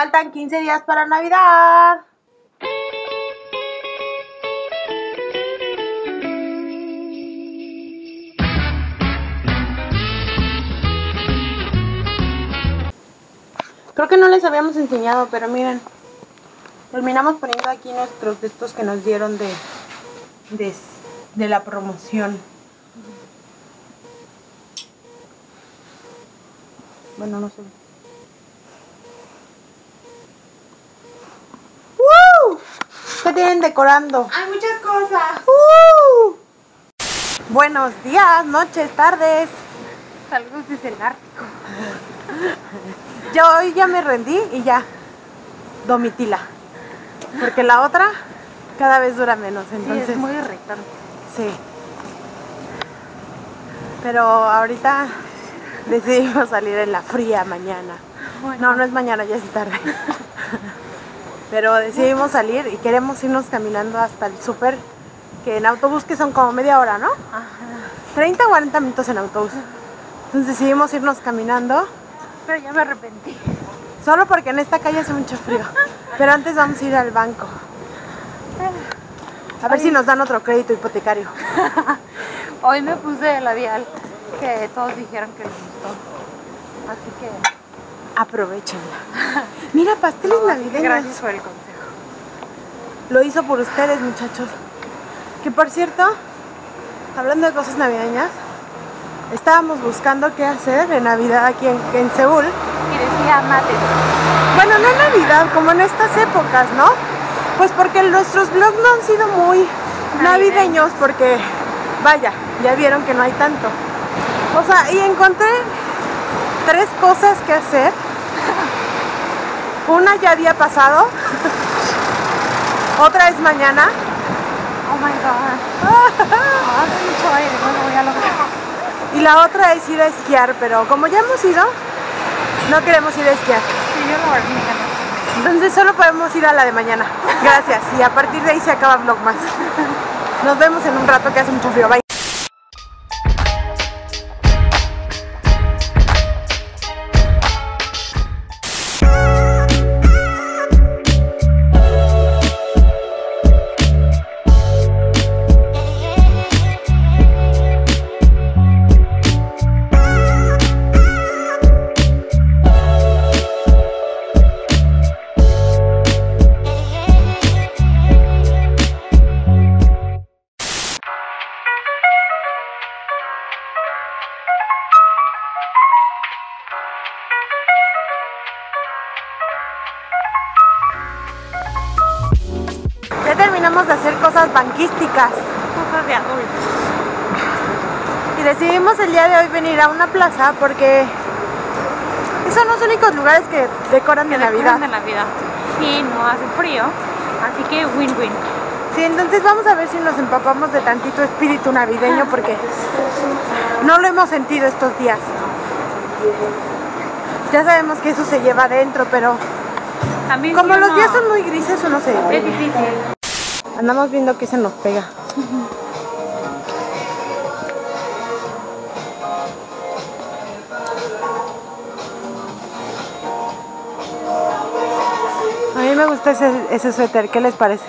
Faltan 15 días para Navidad. Creo que no les habíamos enseñado, pero miren. Terminamos poniendo aquí nuestros de estos que nos dieron de, de, de la promoción. Bueno, no sé. ¿Qué tienen decorando? Hay muchas cosas. ¡Uh! Buenos días, noches, tardes. Saludos desde el Ártico. Yo hoy ya me rendí y ya domitila. Porque la otra cada vez dura menos. Sí, Entonces, es muy irritante. sí. Pero ahorita decidimos salir en la fría mañana. No, no es mañana, ya es tarde. Pero decidimos salir y queremos irnos caminando hasta el súper, que en autobús que son como media hora, ¿no? Ajá. 30 o 40 minutos en autobús. Entonces decidimos irnos caminando, Pero ya me arrepentí. solo porque en esta calle hace mucho frío. Pero antes vamos a ir al banco. A ver si nos dan otro crédito hipotecario. Hoy me puse el labial que todos dijeron que les gustó. Así que Aprovechenla. Mira, pasteles navideños. gracias por el consejo. Lo hizo por ustedes, muchachos. Que por cierto, hablando de cosas navideñas, estábamos buscando qué hacer en Navidad aquí en, en Seúl. Y decía mate. Bueno, no en Navidad, como en estas épocas, ¿no? Pues porque nuestros vlogs no han sido muy navideños porque, vaya, ya vieron que no hay tanto. O sea, y encontré tres cosas que hacer. Una ya había pasado. Otra es mañana. Oh my god. Hace mucho aire, no lo voy a lograr. Y la otra es ir a esquiar, pero como ya hemos ido, no queremos ir a esquiar. Sí, yo lo. Entonces solo podemos ir a la de mañana. Gracias. Y a partir de ahí se acaba vlog más. Nos vemos en un rato que hace mucho frío. Bye. Terminamos de hacer cosas banquísticas. Cosas de adultos. Y decidimos el día de hoy venir a una plaza porque son los únicos lugares que decoran de Navidad. decoran de Navidad. Sí, no hace frío. Así que win-win. Sí, entonces vamos a ver si nos empapamos de tantito espíritu navideño porque no lo hemos sentido estos días. Ya sabemos que eso se lleva adentro, pero También como los no. días son muy grises, uno se Es difícil. Andamos viendo que se nos pega. A mí me gusta ese, ese suéter, ¿qué les parece?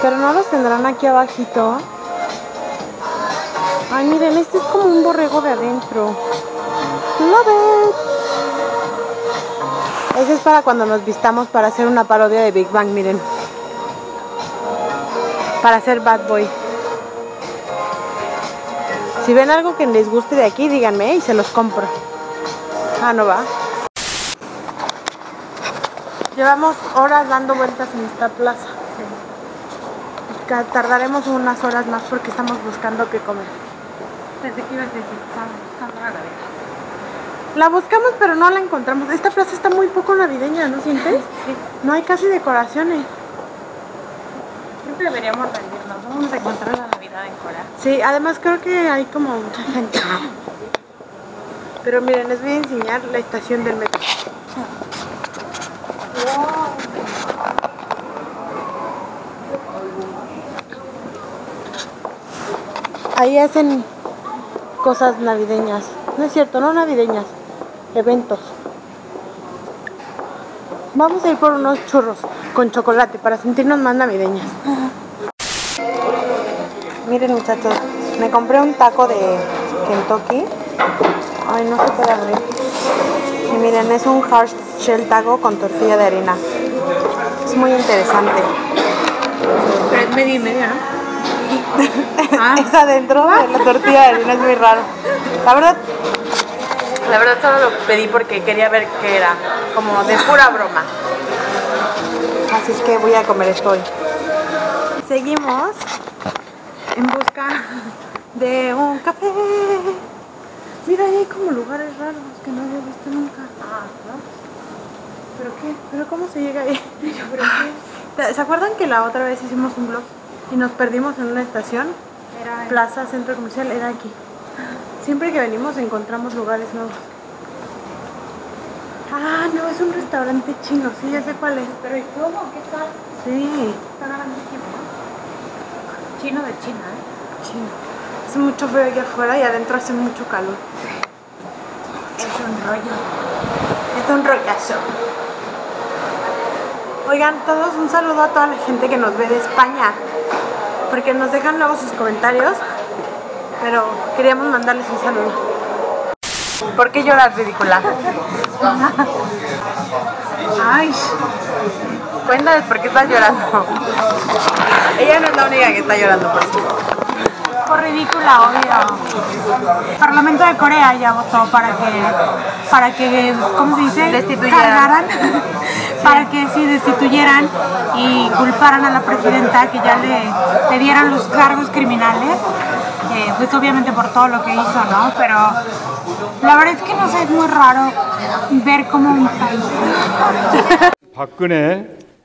Pero no los tendrán aquí abajito. Ay, miren, este es como un borrego de adentro. Love it. Ese es para cuando nos vistamos para hacer una parodia de Big Bang, miren. Para hacer Bad Boy. Si ven algo que les guste de aquí, díganme y se los compro. Ah, no va. Llevamos horas dando vueltas en esta plaza. Tardaremos unas horas más porque estamos buscando qué comer. Pensé que ibas a decir, estamos buscando. La buscamos pero no la encontramos. Esta plaza está muy poco navideña, ¿no sientes? Sí. No hay casi decoraciones. Que deberíamos rendirnos. Vamos a encontrar la Navidad en Corea. Sí, además creo que hay como mucha gente. Pero miren, les voy a enseñar la estación del metro. Ahí hacen cosas navideñas. No es cierto, no navideñas, eventos. Vamos a ir por unos churros con chocolate para sentirnos más navideñas. Miren muchachos, me compré un taco de Kentucky. Ay, no se puede abrir. Y miren, es un hard shell taco con tortilla de harina. Es muy interesante. Pero es medio y medio, ¿no? Ah. es adentro de la tortilla de harina, es muy raro. La verdad, la verdad solo lo pedí porque quería ver qué era, como de pura broma. Así es que voy a comer esto hoy. Seguimos en busca de un café. Mira, ahí hay como lugares raros que no había visto nunca. Ah, ¿Pero qué? ¿Pero cómo se llega ahí? ¿Se acuerdan que la otra vez hicimos un blog y nos perdimos en una estación? Era Plaza Centro Comercial, era aquí. Siempre que venimos encontramos lugares nuevos. Ah, no, es un restaurante chino, sí, ya sé cuál es. Pero ¿y cómo? ¿Qué tal? Sí, Está grandísimo, ¿no? Chino de China, ¿eh? chino. Hace mucho frío aquí afuera y adentro hace mucho calor. Es un rollo. Es un rollazo. Oigan, todos un saludo a toda la gente que nos ve de España. Porque nos dejan luego sus comentarios. Pero queríamos mandarles un saludo. ¿Por qué lloras, ridícula? Ay, Cuéntales por qué estás llorando. Ella no es la única que está llorando por ti. por ridícula, obvio. El Parlamento de Corea ya votó para que, para que, ¿cómo se dice? Destituyeran. Para que sí destituyeran y culparan a la presidenta, que ya le, le dieran los cargos criminales, eh, pues obviamente por todo lo que hizo, ¿no? Pero la verdad es que no sé, es muy raro ver cómo un país...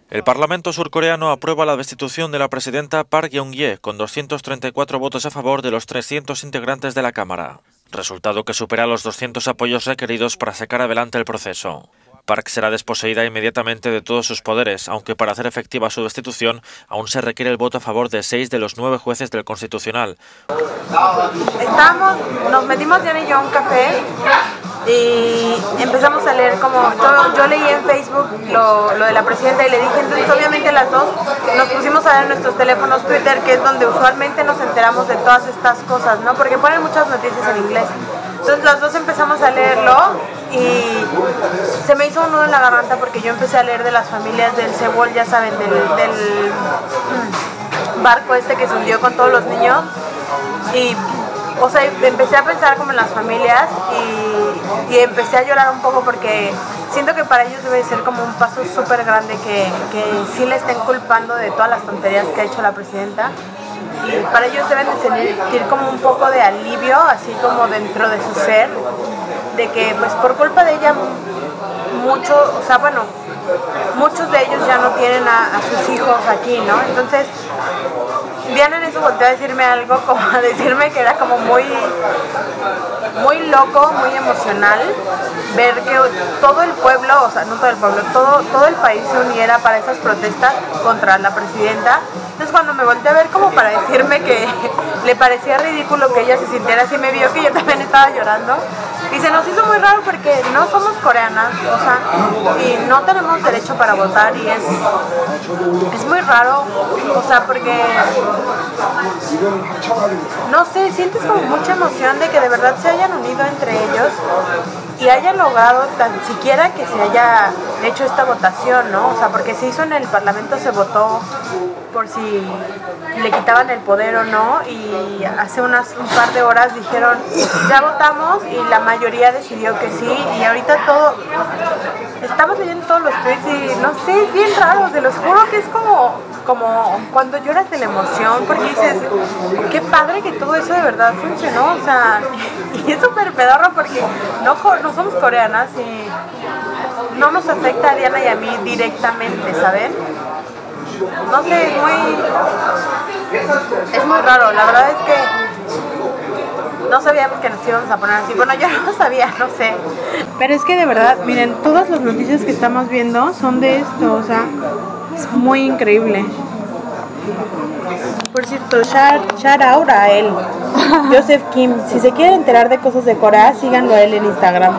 El Parlamento surcoreano aprueba la destitución de la presidenta Park Geun-hye con 234 votos a favor de los 300 integrantes de la Cámara, resultado que supera los 200 apoyos requeridos para sacar adelante el proceso. Park será desposeída inmediatamente de todos sus poderes, aunque para hacer efectiva su destitución aún se requiere el voto a favor de seis de los nueve jueces del Constitucional, Estábamos, nos metimos Diana y yo a un café y empezamos a leer como todo, yo leí en Facebook lo, lo de la presidenta y le dije, entonces obviamente las dos nos pusimos a ver nuestros teléfonos Twitter, que es donde usualmente nos enteramos de todas estas cosas, ¿no? Porque ponen muchas noticias en inglés. Entonces las dos empezamos a leerlo y se me hizo un nudo en la garganta porque yo empecé a leer de las familias del Cebol, ya saben, del, mm, barco este que se hundió con todos los niños. Y o sea empecé a pensar como en las familias y, empecé a llorar un poco porque siento que para ellos debe ser como un paso súper grande que, que sí le estén culpando de todas las tonterías que ha hecho la presidenta para ellos deben de sentir como un poco de alivio así como dentro de su ser de que pues por culpa de ella mucho, o sea bueno muchos de ellos ya no tienen a, sus hijos aquí, ¿no? Entonces Diana en eso volteó a decirme algo, como a decirme que era como muy, muy loco, muy emocional ver que todo el pueblo, o sea, no todo el pueblo, todo, todo el país se uniera para esas protestas contra la presidenta. Entonces cuando me volteé a ver como para decirme que le parecía ridículo que ella se sintiera así, me vio que yo también estaba llorando. Y se nos hizo muy raro porque no somos coreanas, o sea, y no tenemos derecho para votar y es, es muy raro, o sea, porque no sé, sientes como mucha emoción de que de verdad se hayan unido entre ellos y hayan logrado tan siquiera que se haya hecho esta votación, ¿no? O sea, porque se hizo en el Parlamento, se votó por si le quitaban el poder o no y hace unas un par de horas dijeron ya votamos y la mayoría decidió que sí y ahorita todo estamos leyendo todos los tweets y no sé, es bien raro, se los juro que es como como cuando lloras de la emoción porque dices, qué padre que todo eso de verdad funcionó, o sea, y es súper pedorro porque no, no somos coreanas y no nos afecta a Diana y a mí directamente, ¿saben? No sé, es muy, es muy raro, la verdad es que no sabíamos que nos íbamos a poner así, bueno, yo no sabía, no sé. Pero es que de verdad, miren, todas las noticias que estamos viendo son de esto, o sea, es muy increíble. Por cierto, shout, out a él. Joseph Kim. Si se quieren enterar de cosas de Corea, síganlo a él en Instagram.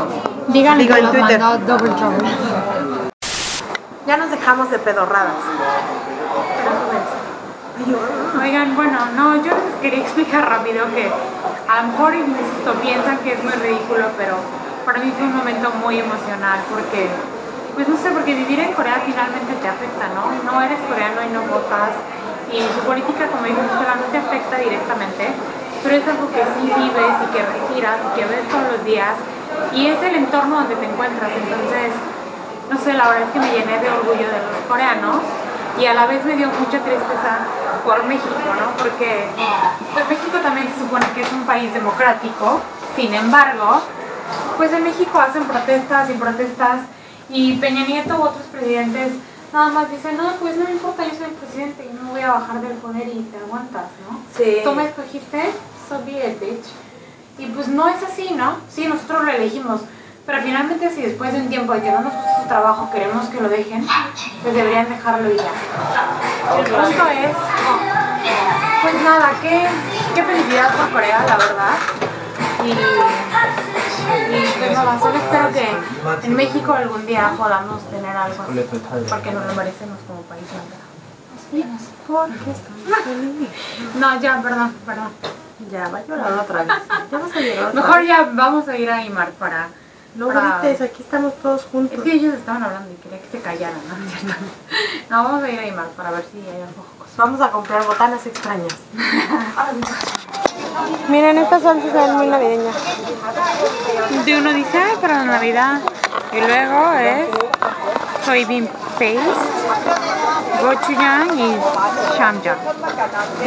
Díganle Digo, que en Twitter. mandó Double Trouble. Ya nos dejamos de pedorradas. Oigan, bueno, no, yo les quería explicar rápido que a lo mejor insisto, piensan que es muy ridículo, pero para mí fue un momento muy emocional porque, pues no sé, porque vivir en Corea finalmente te afecta, ¿no? No eres coreano y no votas y su política, como Estela, no te afecta directamente, pero es algo que sí vives y que respiras y que ves todos los días y es el entorno donde te encuentras, entonces, no sé, la verdad es que me llené de orgullo de los coreanos y a la vez me dio mucha tristeza por México, ¿no? Porque pues, México también se supone que es un país democrático, sin embargo, pues en México hacen protestas y protestas y Peña Nieto u otros presidentes nada más dicen, no, pues no me importa, yo soy el presidente y no me voy a bajar del poder y te aguantas, ¿no? Sí. Tú me escogiste, so be it, bitch. Y pues no es así, ¿no? Sí, nosotros lo elegimos, pero finalmente si después de un tiempo de que no nos gusta su trabajo queremos que lo dejen, pues deberían dejarlo y ya. El punto es, pues nada, qué, qué felicidad por Corea, la verdad. Pues nada, solo espero que en México algún día podamos tener algo así, porque nos lo merecemos como país. ¿no? Porque estamos felices. No, ya, perdón, perdón. Ya, va a llorar otra vez. Ya vas a llorar Mejor ya vamos a ir a Imar para... No para- grites, aquí estamos todos Es juntos. que ellos estaban hablando y quería que se callaran, ¿no? ¿Es? No, vamos a ir a Imar para ver si hay algo. Vamos a comprar botanas extrañas. Miren, estas salsas ven muy navideñas. De uno dice, "Ay, para la Navidad. Y luego es soybean paste, gochujang y shamjang.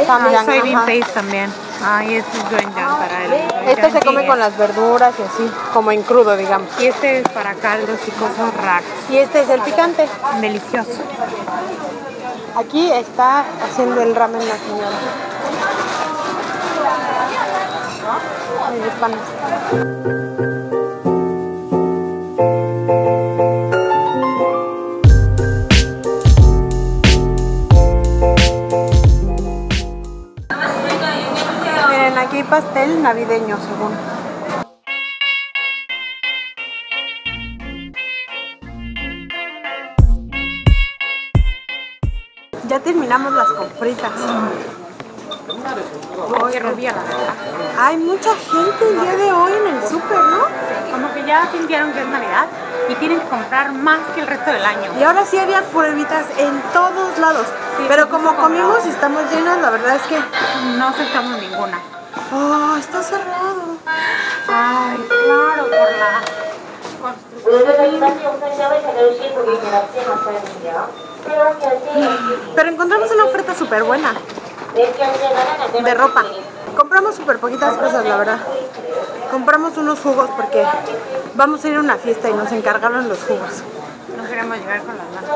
Ah, soybean ajá. paste también. Ah, y este es gochujang para el Este se come con las verduras y así, como en crudo, digamos. Y este es para caldos y cosas raras. Y este es el picante. Delicioso. Aquí está haciendo el ramen la señora. Aquí hay pastel navideño, según. Ya terminamos las compritas. Oye, rubia, la verdad. Hay mucha gente el día de hoy en el súper, ¿no? Como que ya sintieron que es Navidad y tienen que comprar más que el resto del año. Y ahora sí había pruebitas en todos lados. Pero como comimos y estamos llenas, la verdad es que... No aceptamos ninguna. ¡Oh, está cerrado! Ay, claro, por la Pero encontramos una oferta súper buena de ropa. Compramos súper poquitas cosas, la verdad. Compramos unos jugos porque vamos a ir a una fiesta y nos encargaron los jugos. No queremos llegar con las manos.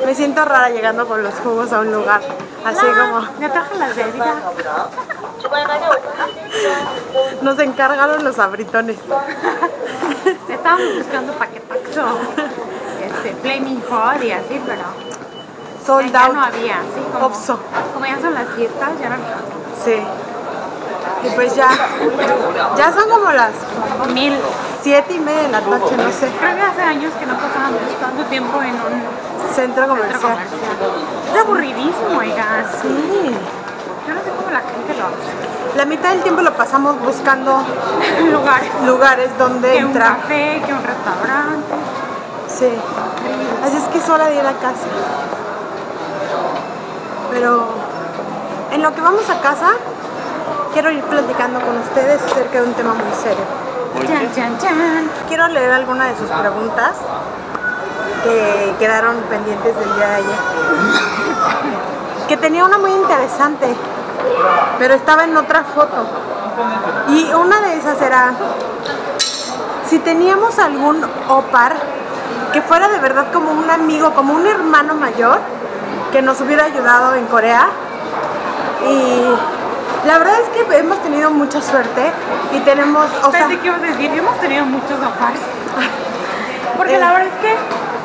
Me siento rara llegando con los jugos a un lugar. Así como Ya traje las bebidas. nos encargaron los abritones. Estábamos buscando paquetaxo. Este, Flaming Hot y así, pero Sold ya out. no había. Sí, como, ya son las fiestas, ya no había. Sí. Y pues ya, ya son como las Mil. siete y media de la noche, no sé, Creo que hace años que no pasábamos tanto tiempo en un centro centro comercial. comercial. Es aburridísimo, oigan. Sí. Yo no sé cómo la gente lo hace. La mitad del tiempo lo pasamos buscando Lugares. lugares donde Que un entrar. café, que un restaurante. Sí. Así es que es hora de ir a casa. Pero en lo que vamos a casa, quiero ir platicando con ustedes acerca de un tema muy serio. Chan, chan, chan. Quiero leer alguna de sus preguntas que quedaron pendientes del día de ayer. Que tenía una muy interesante, pero estaba en otra foto. Y una de esas era si teníamos algún opar que fuera de verdad como un amigo, como un hermano mayor que nos hubiera ayudado en Corea. Y la verdad es que hemos tenido mucha suerte y tenemos, o sea, Pensé que ibas a decir, hemos tenido muchos afars. Porque Eh. la verdad es que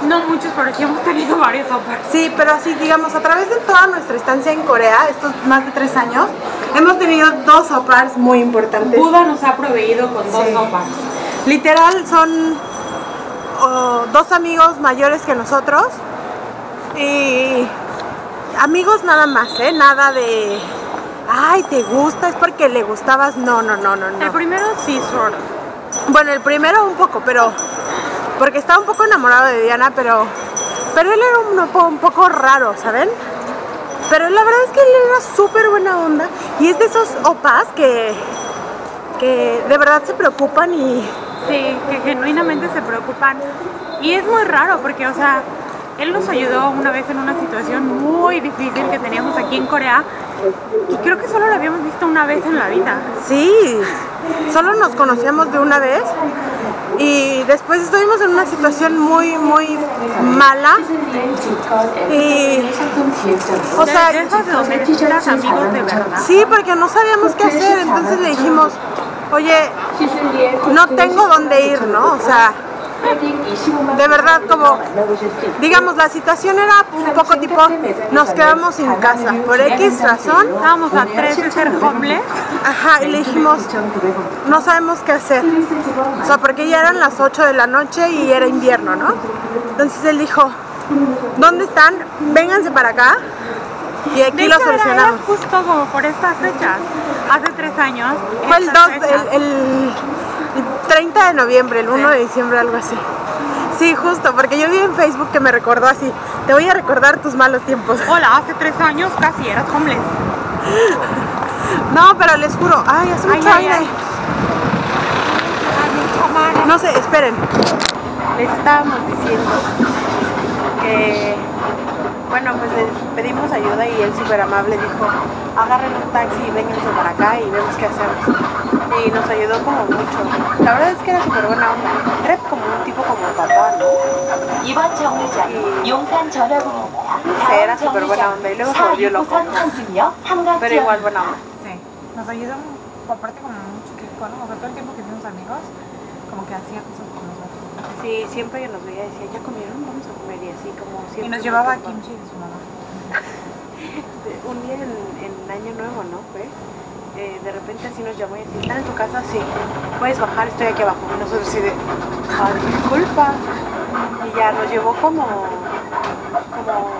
No muchos, pero sí hemos tenido varios opas. Sí, pero así, digamos, a través de toda nuestra estancia en Corea, estos más de tres años, hemos tenido dos opars muy importantes. Buda nos ha proveído con dos Sí. opas. Literal son oh, dos amigos mayores que nosotros y amigos nada más, ¿eh? Nada de, ay, ¿te gusta? Es porque le gustabas. No, no, no, no, El no. primero sí, sort of. Bueno, el primero un poco, pero porque estaba un poco enamorado de Diana, pero pero él era un, un poco raro, ¿saben? Pero la verdad es que él era súper buena onda y es de esos opas que que de verdad se preocupan y Sí, que genuinamente se preocupan. Y es muy raro porque, o sea, él nos ayudó una vez en una situación muy difícil que teníamos aquí en Corea. Y creo que solo lo habíamos visto una vez en la vida. Sí, solo nos conocíamos de una vez y después estuvimos en una situación muy, muy mala y, o sea, de esas de donde necesitas amigos de verdad. sí, porque no sabíamos qué hacer, entonces le dijimos, oye, no tengo dónde ir, ¿no? O sea, de verdad como, digamos, la situación era un poco tipo, nos quedamos sin casa, por X razón, Estábamos a tres de ser homeless. Ajá, y le dijimos, no sabemos qué hacer. O sea, porque ya eran las 8 de la noche y era invierno, ¿no? Entonces él dijo, ¿dónde están? Vénganse para acá y aquí De lo hecho, solucionamos. Era justo como por estas fechas. Hace tres años. Fue el, estas 2, fechas. el, el 30 de noviembre, el 1 de diciembre, algo así. Sí, justo, porque yo vi en Facebook que me recordó así, te voy a recordar tus malos tiempos. Hola, hace tres años casi eras homeless. No, pero les juro, ay, hace Ay, mucho ay, aire. ay. No sé, esperen. Les estábamos diciendo que, bueno, pues le pedimos ayuda y él súper amable dijo, agarren un taxi y vénganse para acá y vemos qué hacemos y nos ayudó como mucho. La verdad es que era súper buena onda. Era como un tipo como papá, ¿no? Iban y... No sé, era súper buena onda y luego se volvió loco. Pero igual buena onda. Sí, nos ayudó, aparte como mucho que con o sea, todo el tiempo que fuimos amigos, como que hacía cosas con nosotros. Sí, siempre que nos veía decía, ¿ya comieron? Vamos a comer y así como siempre. Y nos llevaba kimchi de su mamá. un día en, en Año Nuevo, ¿no? Fue. Eh, de repente así nos llamó y decía, ¿están en tu casa? Sí. Puedes bajar, estoy aquí abajo. Y nosotros así de, ay, disculpa. Y ya nos llevó como, como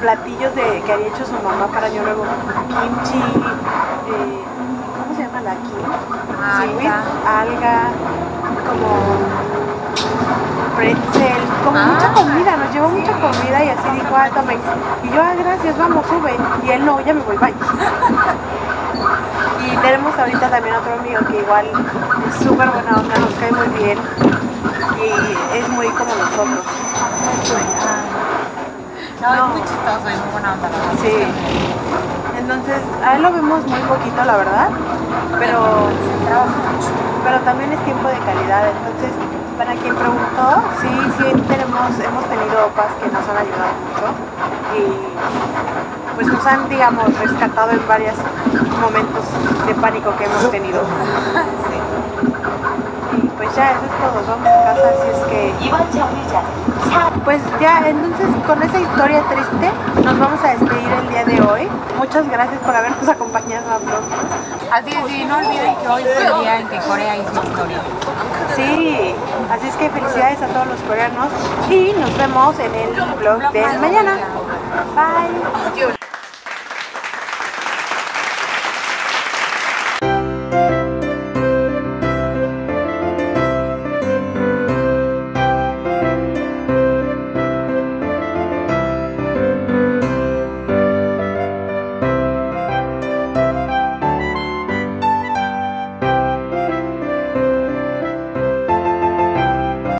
platillos de, que había hecho su mamá para Año Nuevo. Kimchi, eh, ¿cómo se llama la kim? Alga, como pretzel, como mucha comida, nos llevó mucha comida y así dijo, ah, tomen. Y yo, ah, gracias, vamos, sube. Y él, no, ya me voy, bye. Tenemos ahorita también otro amigo que igual es súper buena onda, nos cae muy bien y es muy como nosotros. No, No. es muy chistoso y muy buena onda. la verdad. Sí. Entonces, a él lo vemos muy poquito, la verdad, pero pero también es tiempo de calidad. Entonces, para quien preguntó, sí, sí tenemos, hemos tenido opas que nos han ayudado mucho y pues nos han, digamos, rescatado en varios momentos de pánico que hemos tenido. sí. Y pues ya, eso es todo, vamos a casa, así es que... Pues ya, entonces con esa historia triste nos vamos a despedir el día de hoy. Muchas gracias por habernos acompañado a. Así es, y no olviden que hoy es el día en que Corea hizo historia. Sí, así es que felicidades a todos los coreanos y nos vemos en el blog de mañana. Bye.